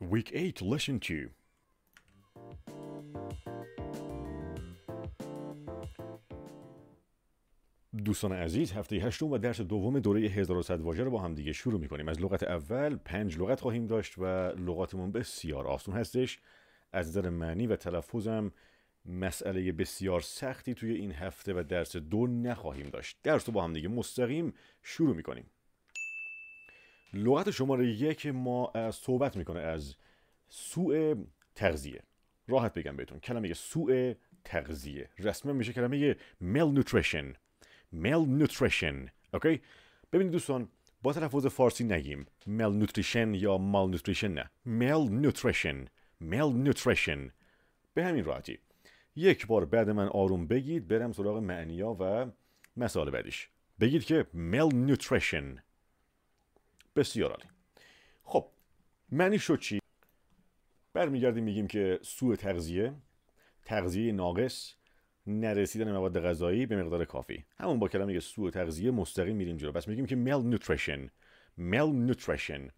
Week 8, Lesson 2 دوستان عزیز هفته هشتم و درس دوم دوره 1100 واژه رو با هم دیگه شروع می‌کنیم. از لغت اول پنج لغت خواهیم داشت و لغاتمون بسیار آسون هستش. از نظر معنی و تلفظم مسئله بسیار سختی توی این هفته و درس دو نخواهیم داشت. درس رو با هم دیگه مستقیم شروع می‌کنیم. لغت شماره یک ما صحبت می‌کنه از سوء تغذیه. راحت بگم بهتون کلمه سوء تغذیه. رسما میشه کلمه malnutrition. malnutrition. اوکی ببینید دوستان با تلفظ فارسی نگیم. malnutrition یا malnutrition نه. malnutrition. malnutrition. به همین راحتی. یک بار بعد من آروم بگید برم سراغ معنیا و مثال بعدیش. بگید که malnutrition. بسیار عالی. خب معنی شد چی؟ برمیگردیم میگیم که سوء تغذیه تغذیه ناقص نرسیدن مواد غذایی به مقدار کافی. همون با کلمه سوء تغذیه مستقیم میریم جلو. پس میگیم که malnutrition malnutrition.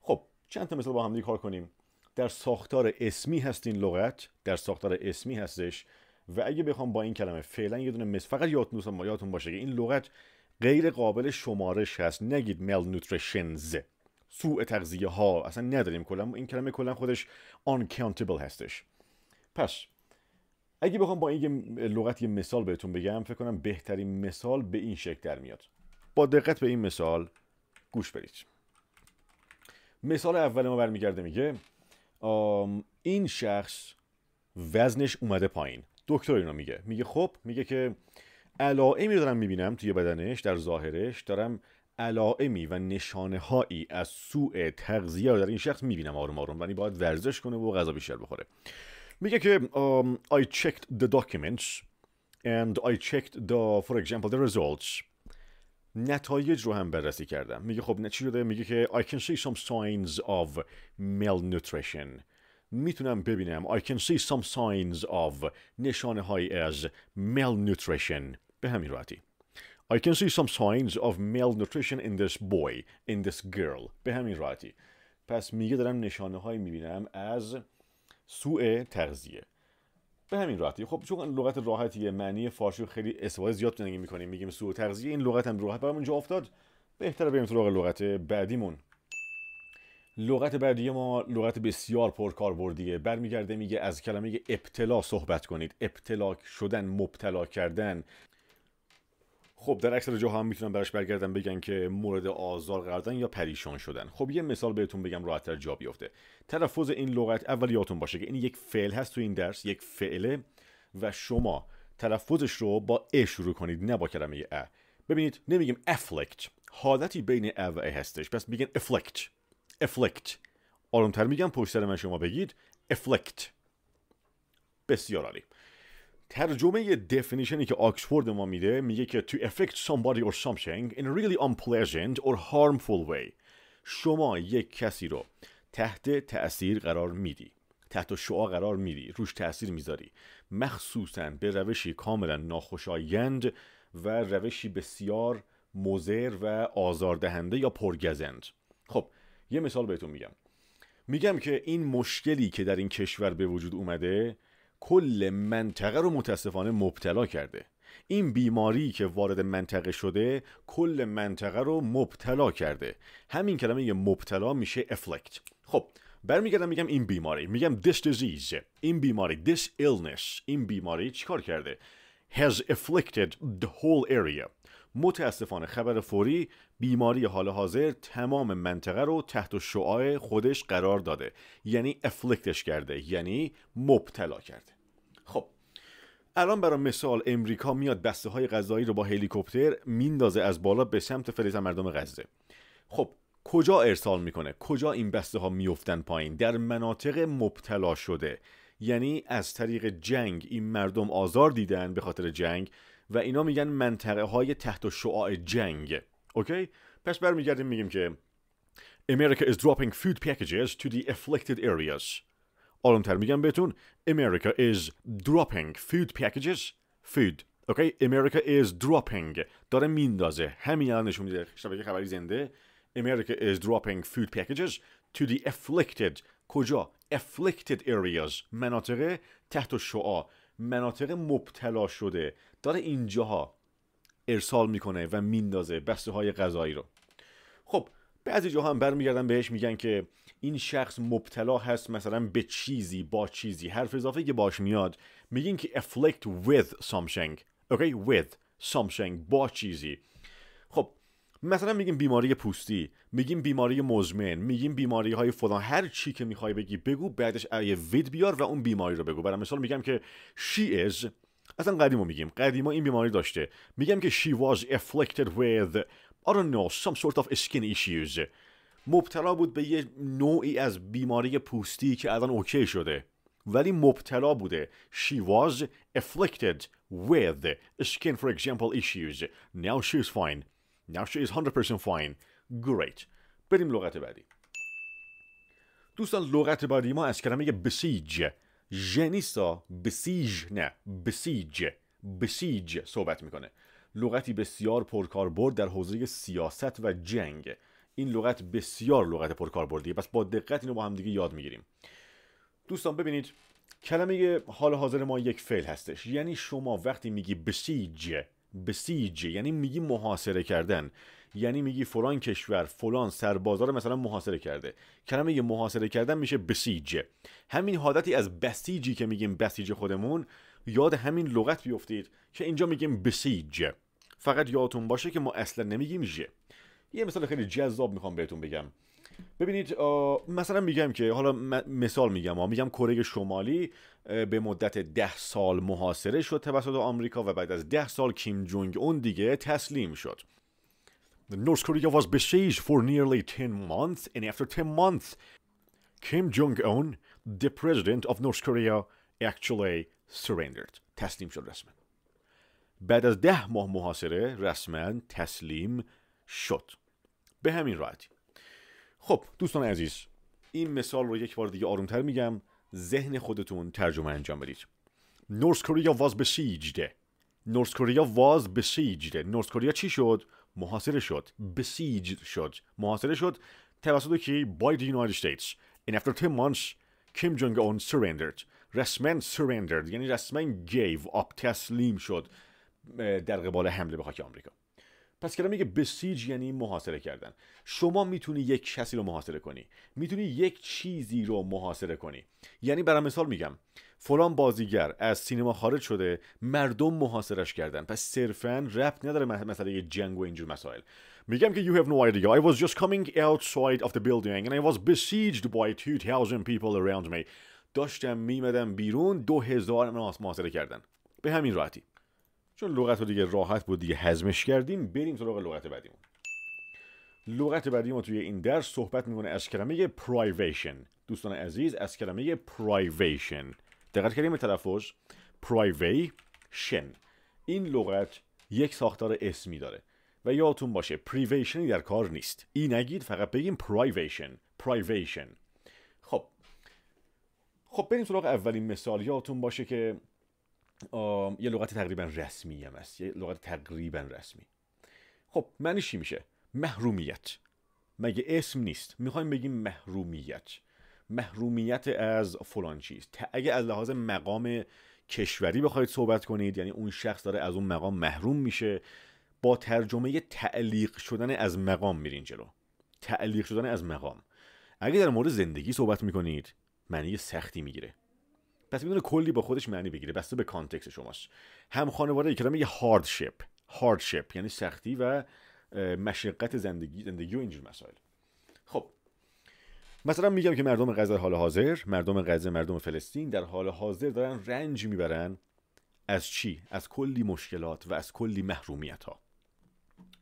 خب چند تا مثال با هم کار کنیم. در ساختار اسمی هست این لغت در ساختار اسمی هستش. و اگه بخوام با این کلمه فعلا یه دونه مثل فقط یادتون باشه که این لغت غیر قابل شمارش هست. نگید malnutritions سوء تغذیه ها. اصلا نداریم کلا. این کلمه کلا خودش uncountable هستش. پس اگه بخوام با این لغت یه مثال بهتون بگم فکر کنم بهترین مثال به این شکل در میاد. با دقت به این مثال گوش برید. مثال اول ما برمیگرده میگه این شخص وزنش اومده پایین. دکتر اینو میگه. میگه خب میگه که علائمی دارم می‌بینم توی بدنش در ظاهرش دارم علائمی و نشانه هایی از سوء تغذیه رو در این شخص می‌بینم آروم آروم یعنی باید ورزش کنه و غذا بیشتر بخوره. میگه که um, I checked the documents and I checked the for example the results. نتایج رو هم بررسی کردم. میگه خب چی شده؟ میگه که I can see some signs of malnutrition. می‌تونم ببینم. I can see some signs of نشانه های از malnutrition. به همین راحتی. I can see some signs of malnutrition in this boy in this girl. به همین راحتی. پس میگه دارم نشانه هایی می‌بینم از سوء تغذیه. به همین راحتی. خب چون لغت راحتیه معنی فارسی خیلی استفاده زیاد زندگی می‌کنیم. میگیم سوء تغذیه این لغت هم راحت برامون جا افتاد. بهتره بریم سراغ لغت بعدیمون. لغت بعدی ما لغت بسیار پرکاربردیه. برمیگرده میگه از کلمه ابتلا صحبت کنید. ابتلا شدن مبتلا کردن. خب در اکثر جاها هم می‌تونن براش برگردن بگن که مورد آزار قرار یا پریشان شدن. خب یه مثال بهتون بگم راحتتر جا بیفته. تلفظ این لغت اول یادتون باشه که این یک فعل هست تو این درس یک فعله و شما تلفظش رو با ا شروع کنید نه با کلمه ا. ببینید نمیگیم افلکت. حالتی بین ا و ا هستش. پس میگن افلکت. افلکت. آرومتر میگم پشت من شما بگید افلکت. بسیار عالی. ترجمه دفینیشنی که آکسفورد ما میده میگه که to affect somebody or something in a really unpleasant or harmful way. شما یک کسی رو تحت تأثیر قرار میدی. تحت شعا قرار میدی. روش تأثیر می‌ذاری. مخصوصا به روشی کاملا ناخوشایند و روشی بسیار مزر و آزاردهنده یا پرگزند. خب یه مثال بهتون میگم. میگم که این مشکلی که در این کشور به وجود اومده کل منطقه رو متاسفانه مبتلا کرده. این بیماری که وارد منطقه شده کل منطقه رو مبتلا کرده. همین کلمه مبتلا میشه افلکت. خب برمیگردم میگم این بیماری. میگم this disease این بیماری this illness این بیماری چیکار کرده؟ Has afflicted the whole area. متاسفانه خبر فوری بیماری حال حاضر تمام منطقه رو تحت شعاع خودش قرار داده. یعنی افلکتش کرده یعنی مبتلا کرده. خب الان برای مثال امریکا میاد بسته های غذایی رو با هلیکوپتر میندازه از بالا به سمت فلز مردم غزه. خب کجا ارسال می‌کنه؟ کجا این بسته ها میفتن پایین؟ در مناطق مبتلا شده. یعنی از طریق جنگ این مردم آزار دیدن به خاطر جنگ و اینا میگن منطقه های تحت شعاع جنگ. اوکی پس برمیگردیم میگیم که America is dropping food packages to the afflicted areas آرامتر میگم بهتون America is dropping food packages food اوکی America is dropping داره میندازه همین الان نشون میده شبکه خبری زنده America is dropping food packages to the afflicted کجا afflicted areas مناطق تحت شعا مناطق مبتلا شده داره اینجاها ارسال می‌کنه و میندازه بسته های غذایی رو. خب بعضی جاها هم برمیگردن بهش میگن که این شخص مبتلا هست مثلا به چیزی با چیزی. حرف اضافه که باش میاد میگین که afflict with something. اوکی with something با چیزی. خب مثلا میگیم بیماری پوستی میگیم بیماری مزمن میگیم بیماری های فلان. هر چی که می‌خوای بگی بگو بعدش یه وید بیار و اون بیماری رو بگو. برای مثال میگم که she is اصلا قدیما میگیم قدیما این بیماری داشته. میگم که she was afflicted with I don't know some sort of skin issues. مبتلا بود به یه نوعی از بیماری پوستی که الان اوکی شده. ولی مبتلا بوده. She was afflicted with skin for example issues. Now she's fine. Now she is 100% fine. Great. بریم لغت بعدی. دوستان لغت بعدی ما از کلمه بسیج. ژنیستا بسیج نه بسیج بسیج صحبت می‌کنه. لغتی بسیار پرکاربرد در حوزه سیاست و جنگ. این لغت بسیار لغت پرکاربردیه. پس با دقت اینو با هم دیگه یاد می‌گیریم. دوستان ببینید کلمه حال حاضر ما یک فعل هستش. یعنی شما وقتی میگی بسیج بسیج یعنی میگی محاصره کردن. یعنی میگی فلان کشور فلان سربازار مثلا محاصره کرده. کلمه محاصره کردن میشه بسیج. همین حالتی از بسیجی که میگیم بسیج خودمون یاد همین لغت بیفتید که اینجا میگیم بسیج. فقط یادتون باشه که ما اصلا نمیگیم ژ. یه مثال خیلی جذاب می‌خوام بهتون بگم. ببینید مثلا میگم که حالا مثال میگم میگم کره شمالی به مدت ده سال محاصره شد توسط آمریکا و بعد از ده سال کیم جونگ اون دیگه تسلیم شد. North Korea was besieged for nearly 10 months and after 10 months Kim Jong-un the president of North Korea actually surrendered. تسلیم شد رسما بعد از ده ماه محاصره رسما تسلیم شد به همین راحتی خب دوستان عزیز این مثال رو یک بار دیگه آرومتر میگم ذهن خودتون ترجمه انجام بدید نورس کوریا واز besieged نورس کوریا واز besieged نورس کوریا چی شد محاصره شد besieged شد محاصره شد توسط کی by the United States and after 10 months Kim Jong-un surrendered. رسما surrendered. یعنی رسما gave up. تسلیم شد. در قبال حمله به خاک آمریکا. پس کلمه میگه بسیج یعنی محاصره کردن. شما می‌تونی یک کسی رو محاصره کنی. می‌تونی یک چیزی رو محاصره کنی. یعنی برای مثال میگم فلان بازیگر از سینما خارج شده مردم محاصرش کردن. پس صرفا ربط نداره مسئله جنگ و اینجور مسائل. میگم که you have no idea. I was just coming outside of the building and I was besieged by 2000 people around me. داشتم میمدم بیرون دو هزار محاصره کردن. به همین راحتی. چون لغت رو دیگه راحت بود دیگه هضمش کردیم بریم سراغ لغت بعدیمون. لغت بعدی ما توی این درس صحبت می‌کنه از کلمه privation دوستان عزیز از کلمه privation دقت کردیم تلفظ؟ privation این لغت یک ساختار اسمی داره و یادتون باشه privation ی در کار نیست. این نگید فقط بگیم privation privation خب. خب بریم سراغ اولین مثال. یادتون باشه که یه لغت تقریبا رسمی هم است یه لغت تقریبا رسمی. خب معنیش چی میشه؟ محرومیت. مگه اسم نیست؟ می‌خوایم بگیم محرومیت. محرومیت از فلان چیز. اگه از لحاظ مقام کشوری بخواید صحبت کنید یعنی اون شخص داره از اون مقام محروم میشه با ترجمه تعلیق شدن از مقام میرین جلو. تعلیق شدن از مقام. اگه در مورد زندگی صحبت می‌کنید معنی سختی می‌گیره. پس می‌تونه کلی با خودش معنی بگیره. بسته به کانتکست شماست. هم خانواده کلمه یه هاردشپ هاردشپ یعنی سختی و مشقت زندگی زندگی و اینجور مسائل. خب. مثلا میگم که مردم غزه حال حاضر مردم غزه مردم فلسطین در حال حاضر دارن رنج می‌برن از چی؟ از کلی مشکلات و از کلی محرومیت ها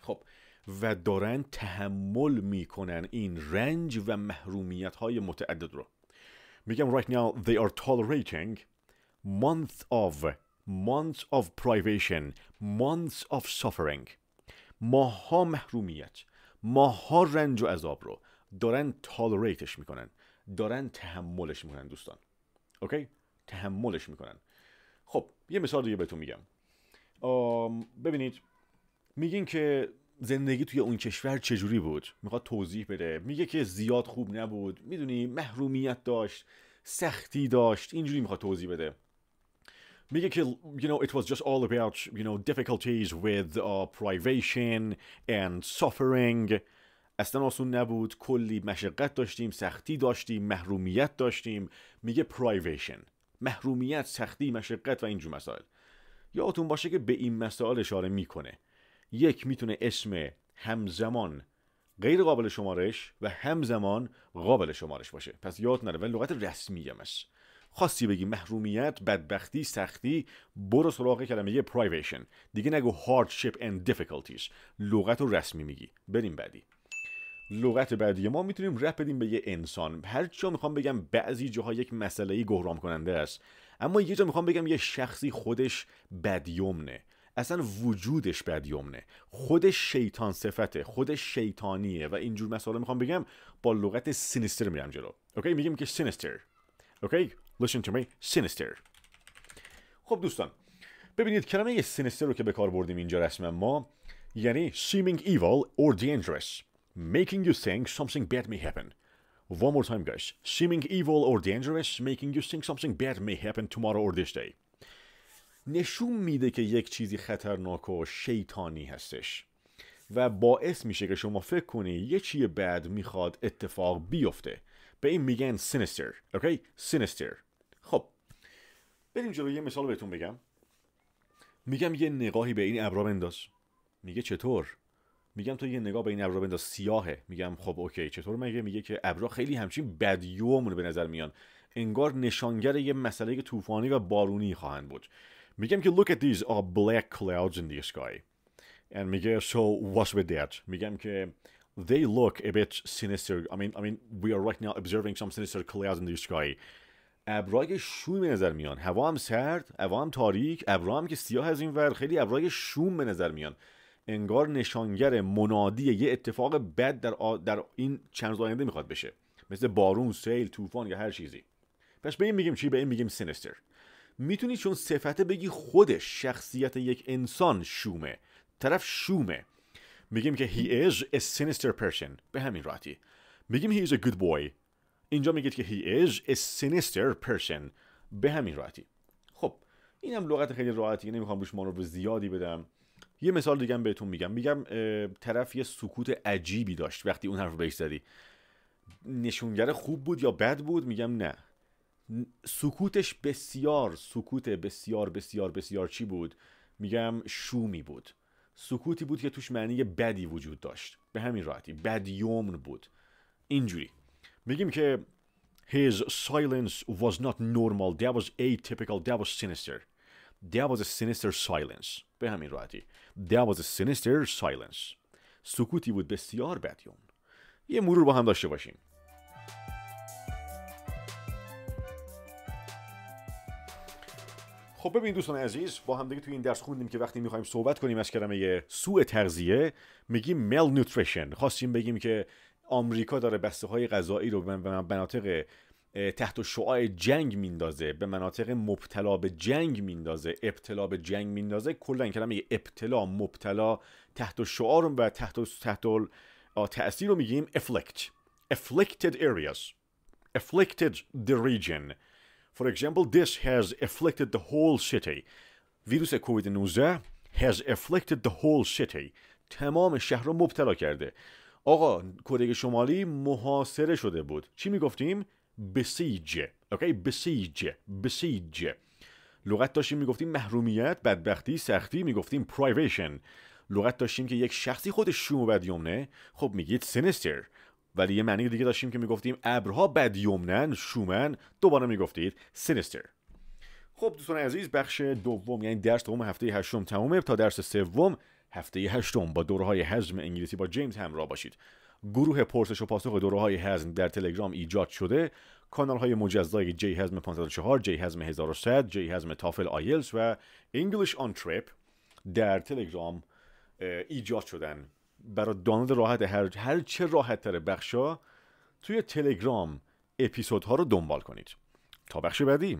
خب. و دارن تحمل می‌کنن این رنج و محرومیت های متعدد رو. میگم right now they are tolerating months of months of privation months of suffering. ماها محرومیت ماها رنج و عذاب رو دارن تالریتش می‌کنن دارن تحملش می‌کنن دوستان اوکی تحملش می‌کنن خب یه مثال دیگه بهتون میگم ببینید میگین که زندگی توی اون کشور چجوری بود؟ می‌خواد توضیح بده. میگه که زیاد خوب نبود. می‌دونی محرومیت داشت سختی داشت. اینجوری می‌خواد توضیح بده. میگه که you know it was just all about you know difficulties with uh, privation and suffering. اصلا آسون نبود. کلی مشقت داشتیم سختی داشتیم محرومیت داشتیم. میگه privation. محرومیت سختی مشقت و اینجور مسائل. یادتون باشه که به این مسائل اشاره می‌کنه. یک می‌تونه اسم همزمان غیر قابل شمارش و همزمان قابل شمارش باشه. پس یاد نره ولی لغت رسمی همش خواستی بگی محرومیت بدبختی سختی برو سراغ کلمه privation. دیگه نگو hardship and difficulties. لغت رسمی میگی. بریم بعدی. لغت بعدی ما می‌تونیم ربط بدیم به یه انسان. هر جا می‌خوام بگم بعضی جاها یک مسئله گمراه کننده است. اما یه جا می‌خوام بگم یه شخصی خودش بدیمنه اصلا وجودش بدیمنه خودش شیطان صفته خودش شیطانیه و اینجور مسئله می‌خوام بگم با لغت sinister میرم جلو okay میگیم که sinister okay listen to me sinister خب دوستان ببینید کلمه sinister رو که به کار بردیم اینجا رسما ما یعنی seeming evil or dangerous making you think something bad may happen One more time guys seeming evil or dangerous making you think something bad may happen tomorrow or this day نشون میده که یک چیزی خطرناک و شیطانی هستش و باعث میشه که شما فکر کنی یه چیز بد می‌خواد اتفاق بیفته. به این میگن sinister okay sinister خب بریم جلو یه مثال بهتون بگم. میگم یه نگاهی به این ابرا بنداز. میگه چطور؟ میگم تو یه نگاه به این ابرا بنداز سیاهه. میگم خب اوکی چطور مگه؟ میگه که ابرا خیلی همچین بدیوم به نظر میان. انگار نشانگر یه مسئله طوفانی و بارونی خواهند بود. میگم که look at these are black clouds in the sky. And میگه so what's with that? میگم که they look a bit sinister. I mean I mean we are right now observing some sinister clouds in the sky. ابراگ شوم به نظر میان هوا هم سرد هوا هم تاریک ابرا هم که سیاه از این ور خیلی ابراگ شوم به نظر میان انگار نشانگر منادی یه اتفاق بد در, در این چند روز آینده می‌خواد بشه مثل بارون سیل طوفان یا هر چیزی پس به این میگیم چی به این میگیم سینستر می‌تونی چون صفته بگی خودش شخصیت یک انسان شومه. طرف شومه. میگیم که he is a sinister person. به همین راحتی. میگیم he is a good boy. اینجا میگید که he is a sinister person. به همین راحتی. خب این هم لغت خیلی راحتی نمی‌خوام روش رو زیادی بدم. یه مثال دیگه هم بهتون میگم. میگم طرف یه سکوت عجیبی داشت وقتی اون حرف بهش زدی. نشونگر خوب بود یا بد بود؟ میگم نه. سکوتش بسیار سکوت بسیار بسیار بسیار چی بود؟ میگم شومی بود. سکوتی بود که توش معنی بدی وجود داشت. به همین راحتی. بدیومن بود. اینجوری. میگیم که his silence was not normal. That was atypical. That was sinister. That was a sinister silence. به همین راحتی. That was a sinister silence. سکوتی بود بسیار بدیوم یه مرور با هم داشته باشیم. خب ببین دوستان عزیز با هم دیگه توی این درس خوندیم که وقتی می‌خوایم صحبت کنیم از کلمه سوء تغذیه میگیم مل نوتریشن خواستیم بگیم که آمریکا داره بسته های غذایی رو به مناطق تحت شعاع جنگ میندازه به مناطق مبتلا به جنگ میندازه ابتلا به جنگ میندازه. کلا این کلمه ابتلا مبتلا تحت شعار و تحت تحت تاثیر رو میگیم afflict. afflicted areas. afflicted the region. For example, this has afflicted the whole city. ویروس کووید 19 has afflicted the whole city. تمام شهر رو مبتلا کرده. آقا کره شمالی محاصره شده بود. چی می‌گفتیم؟ بسیج. اوکی بسیج. بسیج. لغت داشتیم می‌گفتیم محرومیت، بدبختی، سختی می‌گفتیم privation. لغت داشتیم که یک شخصی خودش شوم و بدیومنه خب میگید سینستر ولی یه معنی دیگه داشتیم که می‌گفتیم ابرها بدیمنن شومن. دوباره می‌گفتید sinister. خب دوستان عزیز بخش دوم یعنی درس دوم هفته هشتم تمومه. تا درس سوم هفته هشتم با دوره های انگلیسی با جیمز همراه باشید. گروه پرسش و پاسخ دوره های جیمز در تلگرام ایجاد شده. کانال های مجزای جیمز 504 جیمز 1100 جیمز TOEFL IELTS و English on trip در تلگرام ایجاد شدن. برای دانلود راحت هر, هر چه راحت تره بخشا توی تلگرام اپیزودها رو دنبال کنید. تا بخش بعدی.